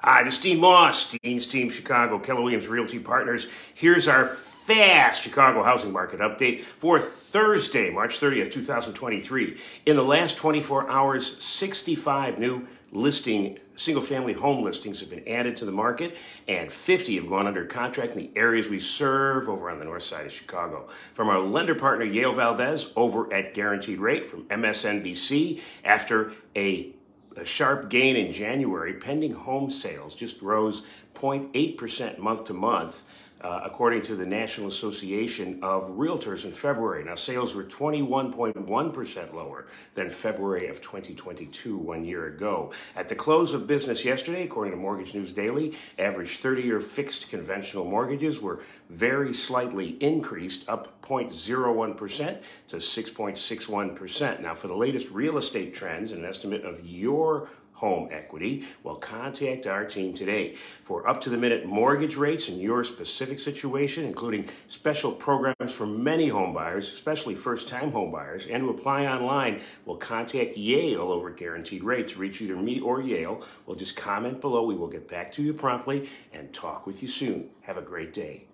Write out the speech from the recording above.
Hi, this is Dean Moss, Dean's Team Chicago, Keller Williams Realty Partners. Here's our fast Chicago housing market update for Thursday, March 30th, 2023. In the last 24 hours, 65 new listing single family home listings have been added to the market and 50 have gone under contract in the areas we serve over on the north side of Chicago. From our lender partner Yale Valdez over at Guaranteed Rate from MSNBC after a a sharp gain in January. Pending home sales just rose 0.8% month to month, uh, according to the National Association of Realtors in February. Now, sales were 21.1% lower than February of 2022, one year ago. At the close of business yesterday, according to Mortgage News Daily, average 30 year fixed conventional mortgages were very slightly increased, up 0.01% to 6.61%. Now, for the latest real estate trends, an estimate of your home equity, well, contact our team today for up to the minute mortgage rates in your specific situation, including special programs for many home buyers, especially first time home buyers. And to apply online, we'll contact Yale over Guaranteed Rate to reach either me or Yale. We'll just comment below. We will get back to you promptly and talk with you soon. Have a great day.